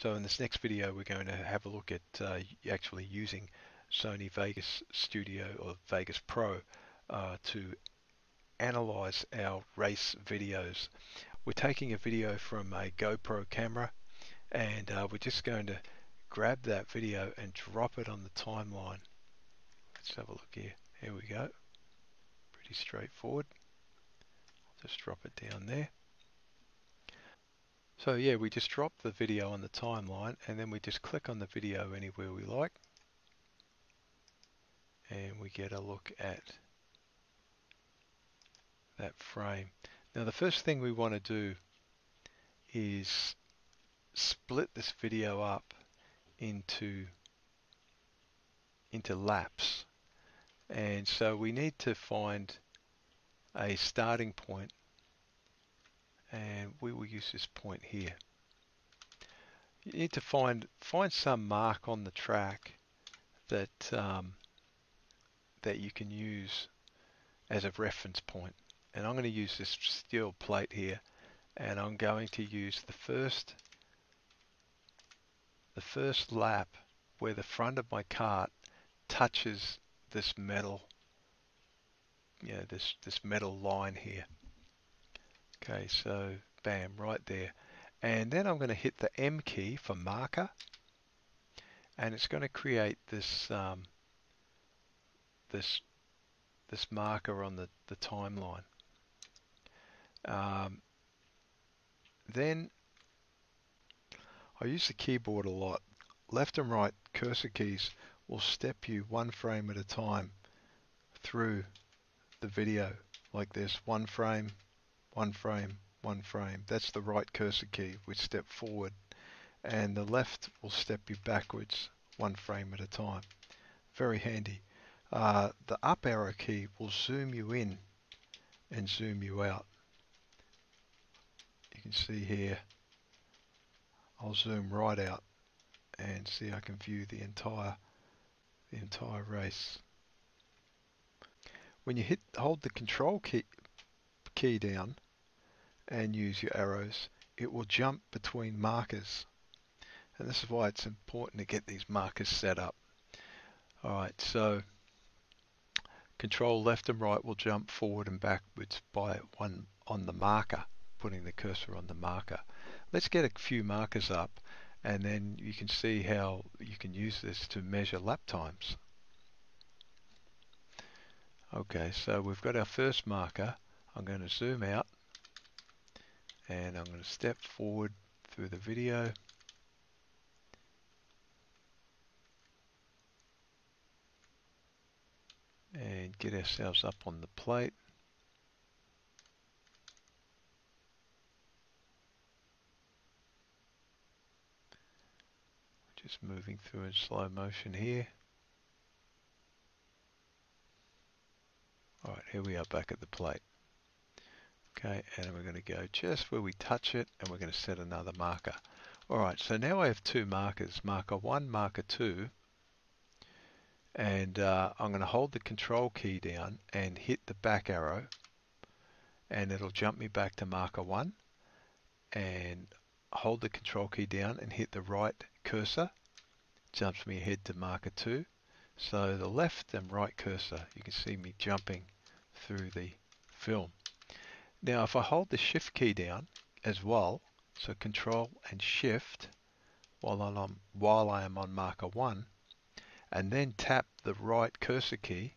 So in this next video we're going to have a look at uh, actually using Sony Vegas Studio or Vegas Pro uh, to analyze our race videos. We're taking a video from a GoPro camera and uh, we're just going to grab that video and drop it on the timeline. Let's have a look here. Here we go. Pretty straightforward. Just drop it down there. So yeah, we just drop the video on the timeline and then we just click on the video anywhere we like. And we get a look at that frame. Now the first thing we want to do is split this video up into into laps and so we need to find a starting point and we will use this point here. You need to find find some mark on the track that um, that you can use as a reference point. And I'm going to use this steel plate here, and I'm going to use the first the first lap where the front of my kart touches this metal, yeah, this this metal line here. Okay, so bam, right there. And then I'm going to hit the M key for marker. And it's going to create this um, this this marker on the, the timeline. Um, then I use the keyboard a lot. Left and right cursor keys will step you one frame at a time through the video like this. One frame, one frame, one frame. That's the right cursor key, which step forward. And the left will step you backwards, one frame at a time. Very handy. Uh, the up arrow key will zoom you in and zoom you out. You can see here, I'll zoom right out and see I can view the entire the entire race. When you hit hold the control key key down and use your arrows, it will jump between markers. And this is why it's important to get these markers set up. Alright, so control left and right will jump forward and backwards by one on the marker, putting the cursor on the marker. Let's get a few markers up and then you can see how you can use this to measure lap times. Okay, so we've got our first marker. I'm going to zoom out and I'm going to step forward through the video. And get ourselves up on the plate. Just moving through in slow motion here. Alright here we are back at the plate Okay, and we're going to go just where we touch it and we're going to set another marker. Alright, so now I have two markers, marker 1, marker 2, and uh, I'm going to hold the control key down and hit the back arrow and it'll jump me back to marker 1 and hold the control key down and hit the right cursor jumps me ahead to marker 2 so the left and right cursor you can see me jumping through the film now if I hold the shift key down as well, so control and shift while I'm while I am on marker 1, and then tap the right cursor key,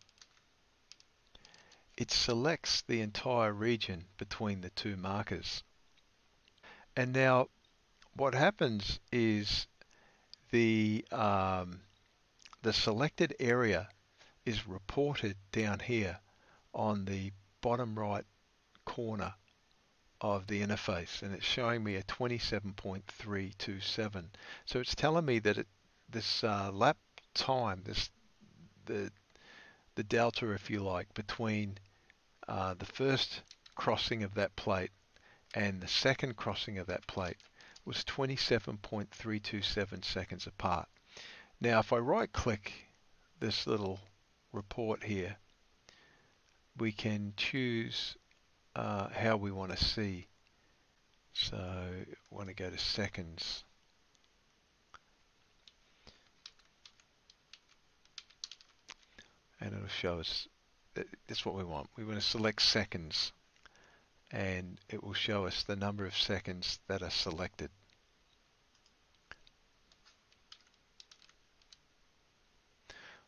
it selects the entire region between the two markers. And now what happens is the um, the selected area is reported down here on the bottom right corner of the interface and it's showing me a 27.327 so it's telling me that it, this uh, lap time this the the delta if you like between uh, the first crossing of that plate and the second crossing of that plate was 27.327 seconds apart. Now if I right click this little report here we can choose uh, how we want to see. So want to go to seconds. And it'll show us, that's what we want. We want to select seconds and it will show us the number of seconds that are selected.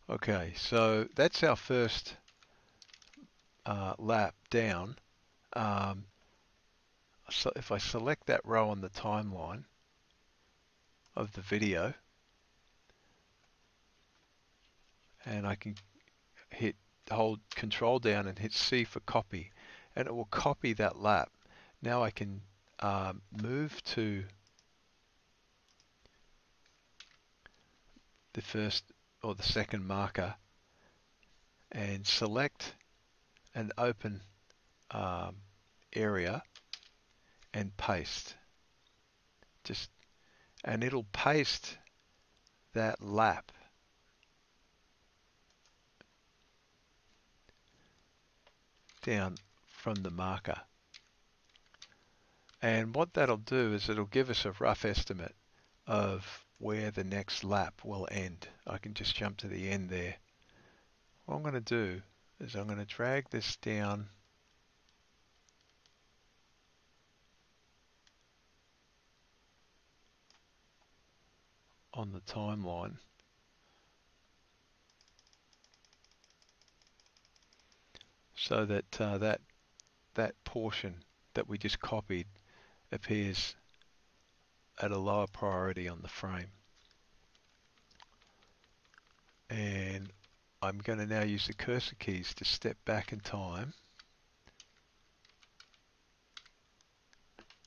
Okay, so that's our first uh, lap down. Um, so if I select that row on the timeline of the video, and I can hit hold control down and hit C for copy and it will copy that lap. Now I can um, move to the first or the second marker and select and open um, area and paste just and it'll paste that lap down from the marker. And what that'll do is it'll give us a rough estimate of where the next lap will end. I can just jump to the end there. What I'm going to do is I'm going to drag this down on the timeline so that uh, that that portion that we just copied appears at a lower priority on the frame. And I'm going to now use the cursor keys to step back in time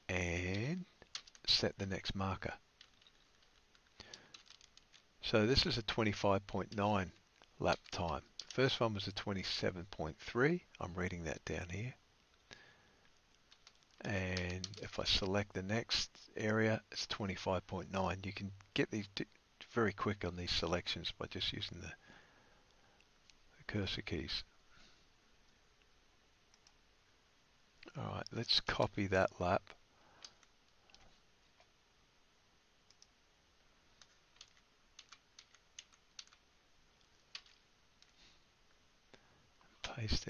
and set the next marker. So this is a 25.9 lap time. First one was a 27.3. I'm reading that down here and if I select the next area it's 25.9 you can get these very quick on these selections by just using the, the cursor keys alright let's copy that lap paste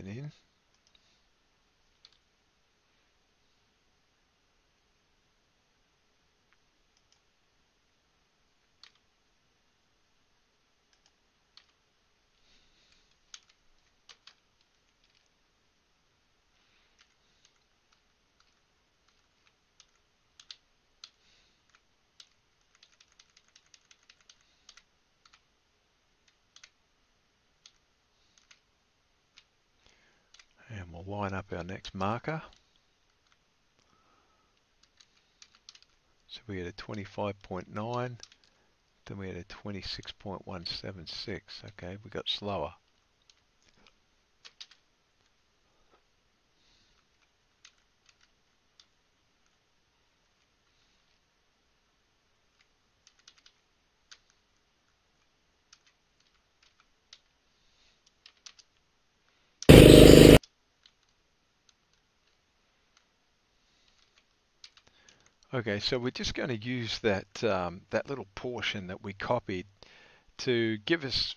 line up our next marker. So we had a 25.9, then we had a 26.176. Okay, we got slower. Okay, so we're just going to use that um, that little portion that we copied to give us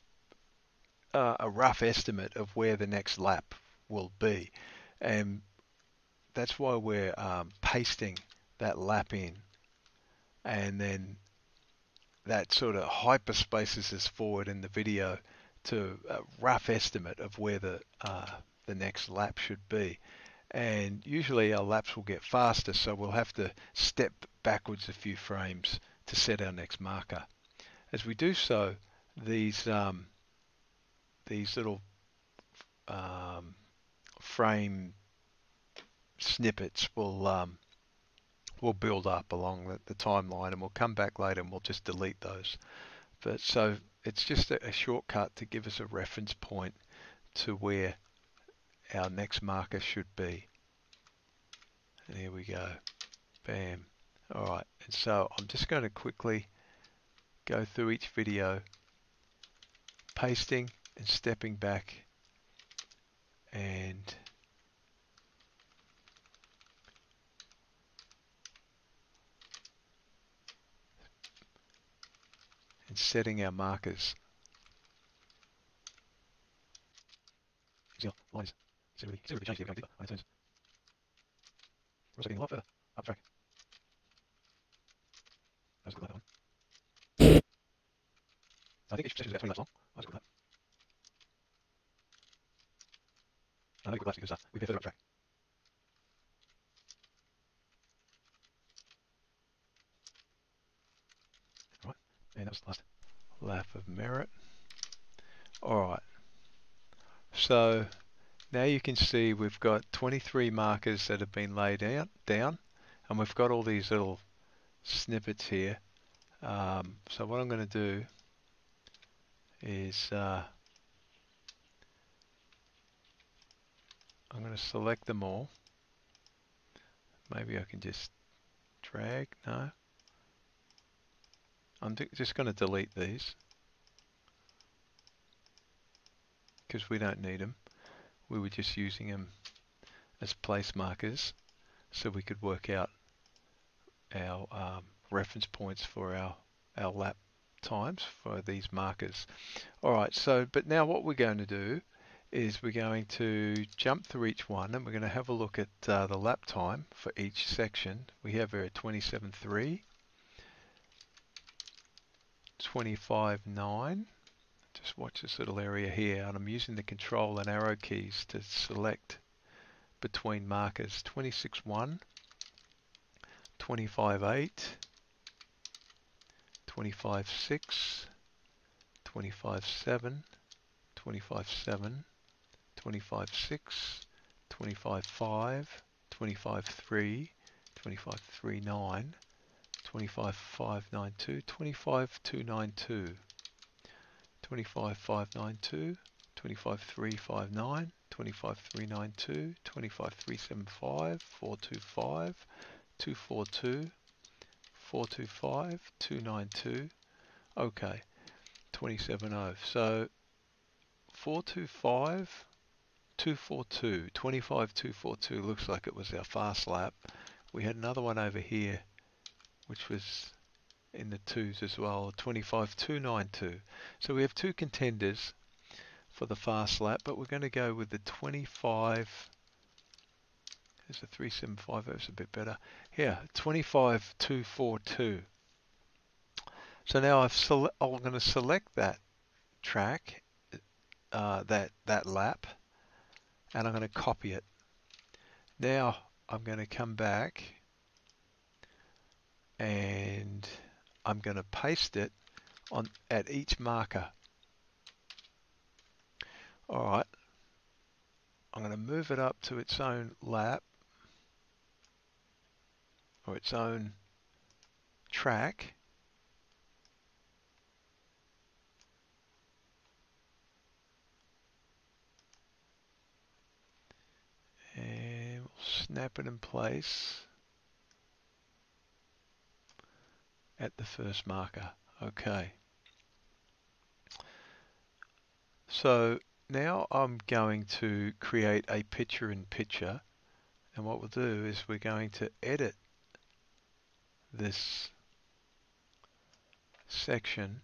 uh, a rough estimate of where the next lap will be. And that's why we're um, pasting that lap in. And then that sort of hyperspaces us forward in the video to a rough estimate of where the, uh, the next lap should be and usually our laps will get faster so we'll have to step backwards a few frames to set our next marker. As we do so these um, these little um, frame snippets will um, will build up along the, the, timeline and we'll come back later and we'll just delete those. But so it's just a, a shortcut to give us a reference point to where our next marker should be. And here we go. Bam. Alright, and so I'm just going to quickly go through each video, pasting and stepping back and and setting our markers. See how line is see really see really changed here going deeper on its turns. We're also getting a lot further up track. That was a good lap, that one. I think each session is about 20 laps long. That was a good lap. I think good laps because uh, we've been further up track. Right, and that was the last lap of merit. Alright, so now you can see we've got 23 markers that have been laid out down and we've got all these little snippets here. Um, so what I'm going to do is uh, I'm going to select them all. Maybe I can just drag, no. I'm just going to delete these because we don't need them we were just using them as place markers so we could work out our um, reference points for our, our lap times for these markers. Alright, so but now what we're going to do is we're going to jump through each one and we're going to have a look at uh, the lap time for each section. We have here 27.3, 25.9, just watch this little area here and I'm using the control and arrow keys to select between markers 26.1, 25.8, 25.6, 25.7, 25.7, 25.6, 25.5, 25.3, 25.39, 25.592, 25.292. 25592, 25359, 25392, 25375, 425, 242, 425, 292. Okay, 270. So 425, 242, 25, 242 looks like it was our fast lap. We had another one over here, which was in the twos as well, 25.292. So we have two contenders for the fast lap, but we're going to go with the 25. There's a 375, that's a bit better. Here, 25.242. So now I've I'm going to select that track, uh, that, that lap, and I'm going to copy it. Now I'm going to come back and I'm going to paste it on at each marker. Alright, I'm going to move it up to its own lap or its own track. And we'll snap it in place. At the first marker. Okay. So now I'm going to create a picture in picture and what we'll do is we're going to edit this section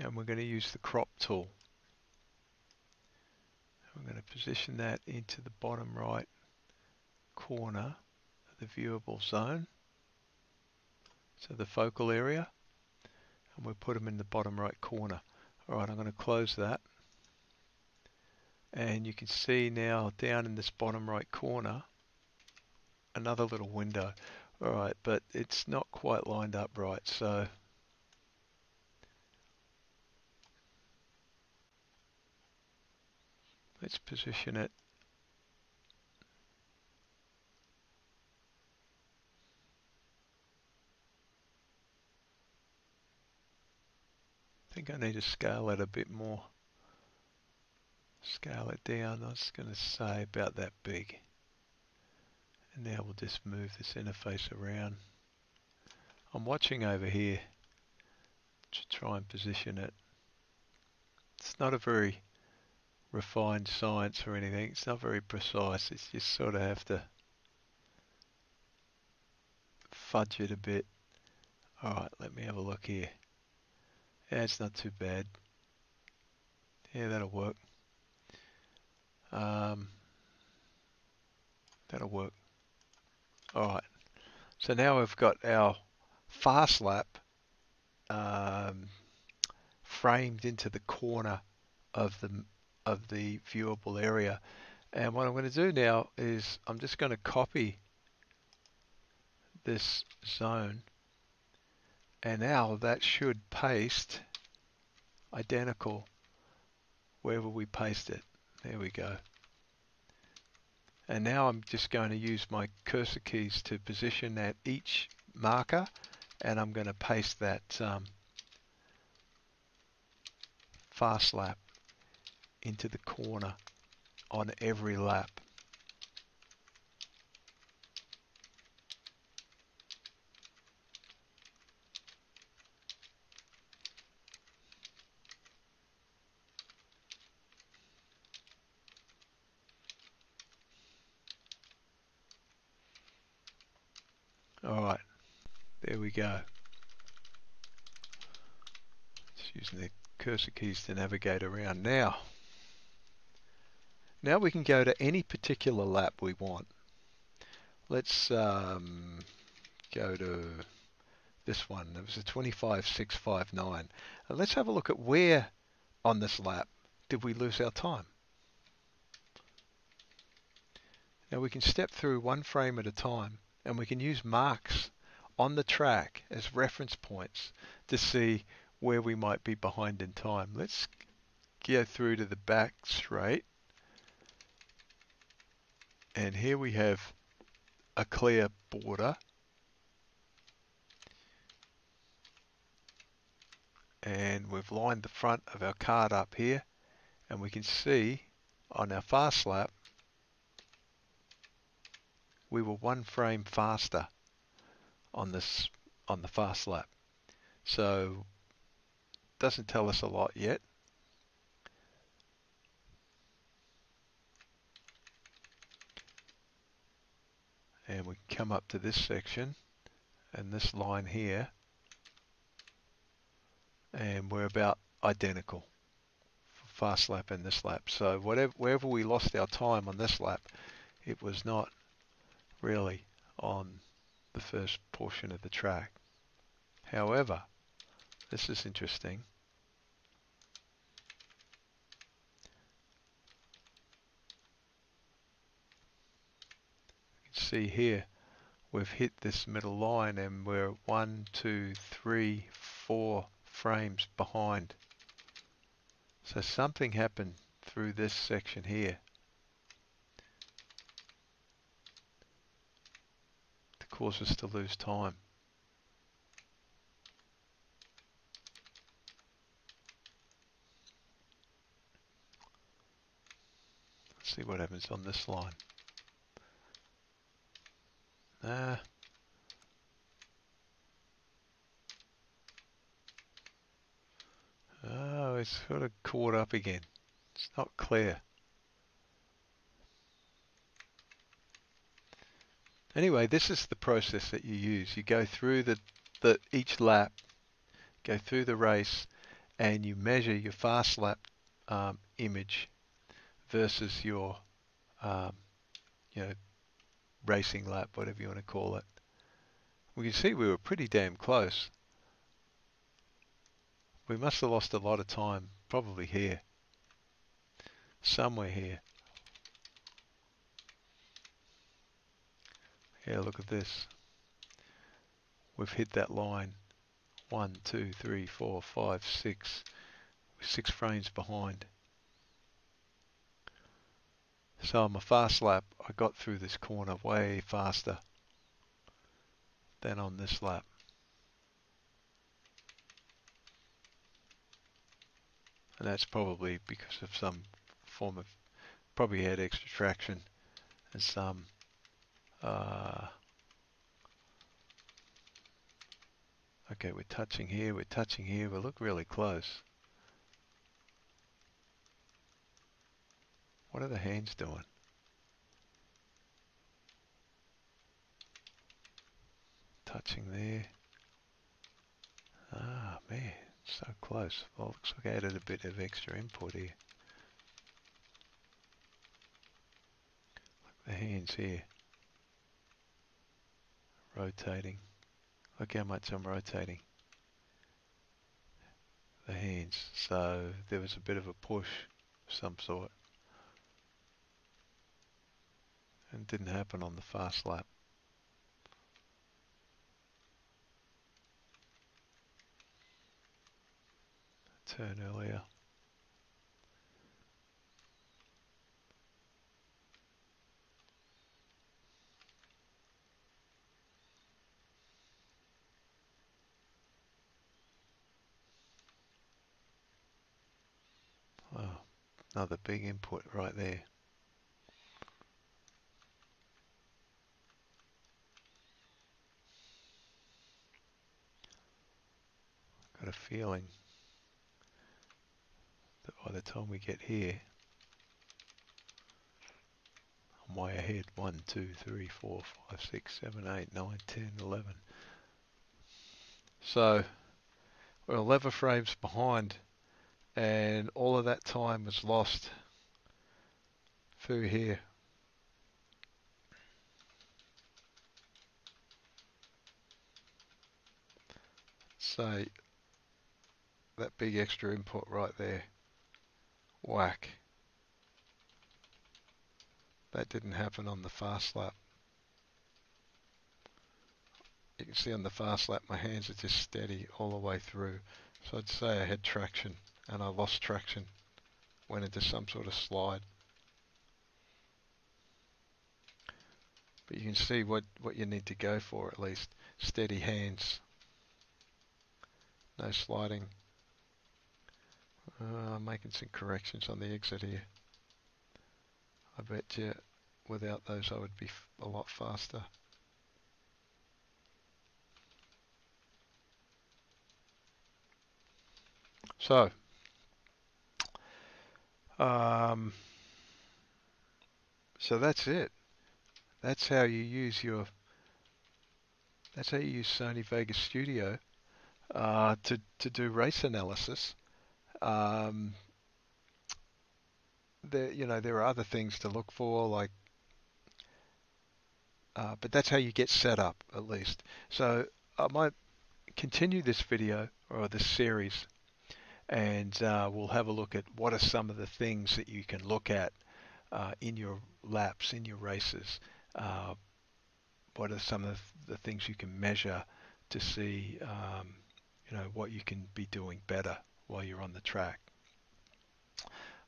and we're going to use the crop tool. We're going to position that into the bottom right corner of the viewable zone. So the focal area and we'll put them in the bottom right corner. Alright, I'm going to close that and you can see now down in this bottom right corner another little window. Alright, but it's not quite lined up right so Let's position it I think I need to scale it a bit more. Scale it down, I was going to say about that big. And now we'll just move this interface around. I'm watching over here to try and position it. It's not a very refined science or anything. It's not very precise. It's just sort of have to fudge it a bit. Alright, let me have a look here. Yeah, it's not too bad. Yeah, that'll work. Um, that'll work. Alright, so now we've got our fast lap um, framed into the corner of the of the viewable area. And what I'm going to do now is I'm just going to copy this zone and now that should paste identical wherever we paste it. There we go. And now I'm just going to use my cursor keys to position at each marker and I'm going to paste that um, fast lap into the corner on every lap. Alright, there we go. Just using the cursor keys to navigate around now. Now we can go to any particular lap we want. Let's um, go to this one. It was a 25659. And let's have a look at where on this lap did we lose our time. Now we can step through one frame at a time and we can use marks on the track as reference points to see where we might be behind in time. Let's go through to the back straight and here we have a clear border. And we've lined the front of our card up here and we can see on our fast lap we were one frame faster on this on the fast lap. So doesn't tell us a lot yet and we come up to this section and this line here and we're about identical. For fast lap and this lap. So whatever wherever we lost our time on this lap it was not really on the first portion of the track. However this is interesting. You can see here we've hit this middle line and we're one, two, three, four frames behind. So something happened through this section here to cause us to lose time. Let's see what happens on this line. Uh, oh, it's sort of caught up again. It's not clear. Anyway, this is the process that you use. You go through the, the each lap, go through the race, and you measure your fast lap um, image versus your um, you know racing lap, whatever you want to call it. We can see we were pretty damn close. We must have lost a lot of time, probably here. Somewhere here. Yeah, look at this. We've hit that line. One, two, three, four, five, six. Six frames behind. So on my fast lap, I got through this corner way faster than on this lap. And that's probably because of some form of, probably had extra traction and some uh, okay we're touching here, we're touching here, we look really close. What are the hands doing? touching there. Ah, man, so close. Well, looks like I added a bit of extra input here. Look the hands here. Rotating. Look how much I'm rotating the hands. So there was a bit of a push of some sort. And didn't happen on the fast lap. Turn earlier. Wow, another big input right there. Feeling that by the time we get here, I'm way ahead. 1, 2, 3, 4, 5, 6, 7, 8, 9, 10, 11. So we're 11 frames behind and all of that time was lost through here. So that big extra input right there, whack. That didn't happen on the fast lap. You can see on the fast lap my hands are just steady all the way through. So I'd say I had traction and I lost traction, went into some sort of slide. But you can see what, what you need to go for at least. Steady hands. No sliding. Uh, I'm making some corrections on the exit here. I bet you without those I would be a lot faster. So, um, so that's it. That's how you use your. That's how you use Sony Vegas Studio uh, to to do race analysis. Um, there, you know, there are other things to look for, like, uh, but that's how you get set up, at least. So I might continue this video or this series and uh, we'll have a look at what are some of the things that you can look at uh, in your laps, in your races. Uh, what are some of the things you can measure to see, um, you know, what you can be doing better while you're on the track.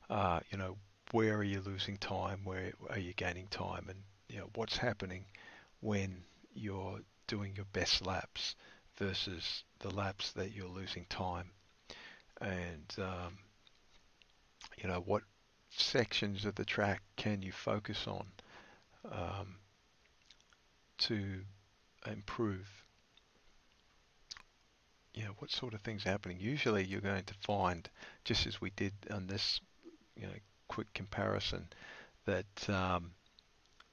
Uh, you know, where are you losing time? Where are you gaining time? And you know, what's happening when you're doing your best laps versus the laps that you're losing time and um, you know what sections of the track can you focus on um, to improve you know what sort of things are happening usually you're going to find just as we did on this you know quick comparison that um,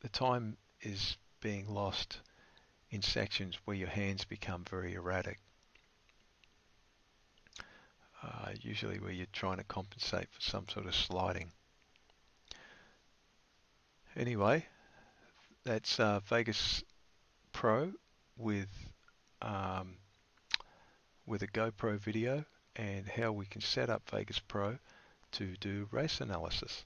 the time is being lost in sections where your hands become very erratic uh, usually where you're trying to compensate for some sort of sliding. Anyway, that's uh, Vegas Pro with um, with a GoPro video and how we can set up Vegas Pro to do race analysis.